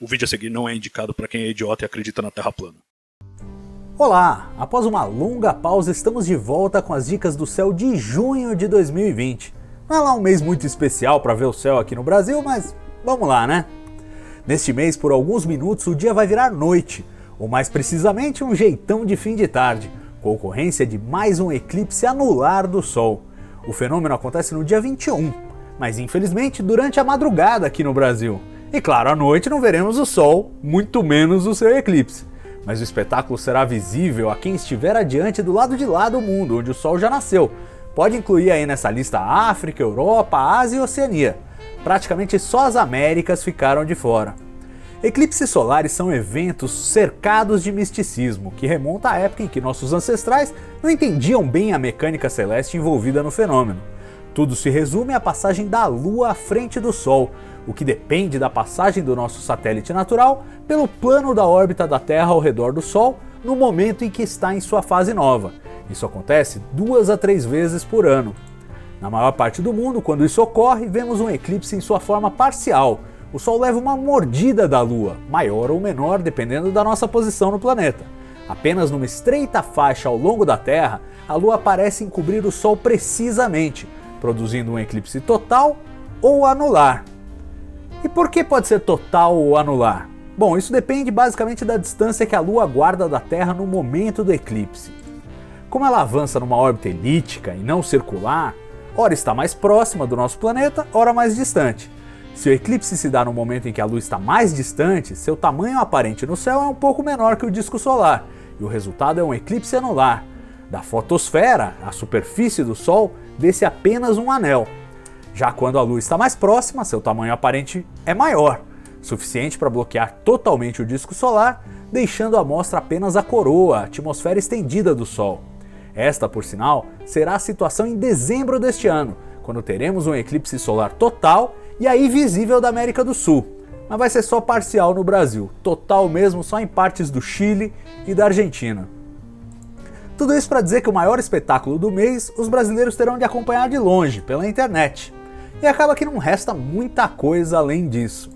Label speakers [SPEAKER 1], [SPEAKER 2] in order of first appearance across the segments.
[SPEAKER 1] O vídeo a seguir não é indicado para quem é idiota e acredita na Terra plana.
[SPEAKER 2] Olá! Após uma longa pausa, estamos de volta com as dicas do céu de junho de 2020. Não é lá um mês muito especial para ver o céu aqui no Brasil, mas vamos lá, né? Neste mês, por alguns minutos, o dia vai virar noite, ou mais precisamente um jeitão de fim de tarde, com ocorrência de mais um eclipse anular do Sol. O fenômeno acontece no dia 21, mas infelizmente durante a madrugada aqui no Brasil. E claro, à noite não veremos o Sol, muito menos o seu eclipse. Mas o espetáculo será visível a quem estiver adiante do lado de lá do mundo, onde o Sol já nasceu. Pode incluir aí nessa lista África, Europa, Ásia e Oceania. Praticamente só as Américas ficaram de fora. Eclipses solares são eventos cercados de misticismo, que remonta à época em que nossos ancestrais não entendiam bem a mecânica celeste envolvida no fenômeno. Tudo se resume à passagem da Lua à frente do Sol, o que depende da passagem do nosso satélite natural pelo plano da órbita da Terra ao redor do Sol no momento em que está em sua fase nova. Isso acontece duas a três vezes por ano. Na maior parte do mundo, quando isso ocorre, vemos um eclipse em sua forma parcial. O Sol leva uma mordida da Lua, maior ou menor dependendo da nossa posição no planeta. Apenas numa estreita faixa ao longo da Terra, a Lua parece encobrir o Sol precisamente, produzindo um eclipse total ou anular. E por que pode ser total ou anular? Bom, isso depende basicamente da distância que a Lua guarda da Terra no momento do eclipse. Como ela avança numa órbita elíptica e não circular, ora está mais próxima do nosso planeta, ora mais distante. Se o eclipse se dá no momento em que a Lua está mais distante, seu tamanho aparente no céu é um pouco menor que o disco solar, e o resultado é um eclipse anular. Da fotosfera, a superfície do Sol, vê-se apenas um anel, já quando a Lua está mais próxima, seu tamanho aparente é maior, suficiente para bloquear totalmente o disco solar, deixando à mostra apenas a coroa, a atmosfera estendida do Sol. Esta, por sinal, será a situação em dezembro deste ano, quando teremos um eclipse solar total e aí visível da América do Sul. Mas vai ser só parcial no Brasil, total mesmo só em partes do Chile e da Argentina. Tudo isso para dizer que o maior espetáculo do mês os brasileiros terão de acompanhar de longe, pela internet. E acaba que não resta muita coisa além disso.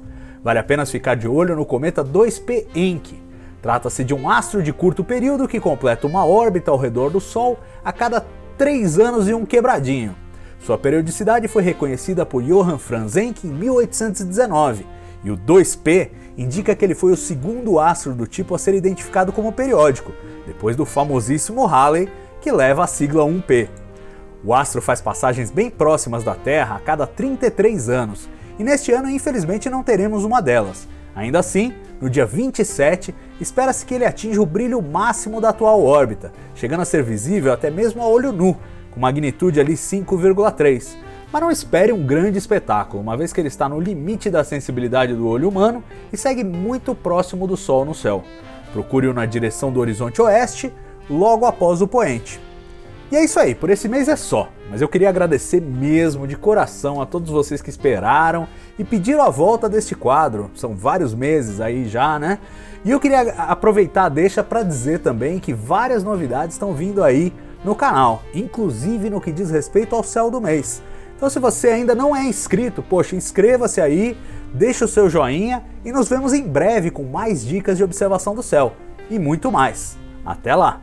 [SPEAKER 2] Vale apenas ficar de olho no cometa 2P Encke. Trata-se de um astro de curto período que completa uma órbita ao redor do Sol a cada 3 anos e um quebradinho. Sua periodicidade foi reconhecida por Johann Franz Encke em 1819, e o 2P indica que ele foi o segundo astro do tipo a ser identificado como periódico, depois do famosíssimo Halley, que leva a sigla 1P. O astro faz passagens bem próximas da Terra a cada 33 anos, e neste ano infelizmente não teremos uma delas. Ainda assim, no dia 27, espera-se que ele atinja o brilho máximo da atual órbita, chegando a ser visível até mesmo a olho nu, com magnitude ali 5,3. Mas não espere um grande espetáculo, uma vez que ele está no limite da sensibilidade do olho humano e segue muito próximo do Sol no céu. Procure-o na direção do horizonte oeste, logo após o poente. E é isso aí, por esse mês é só. Mas eu queria agradecer mesmo de coração a todos vocês que esperaram e pediram a volta deste quadro. São vários meses aí já, né? E eu queria aproveitar a deixa para dizer também que várias novidades estão vindo aí no canal, inclusive no que diz respeito ao céu do mês. Então se você ainda não é inscrito, poxa, inscreva-se aí, deixa o seu joinha e nos vemos em breve com mais dicas de observação do céu e muito mais. Até lá!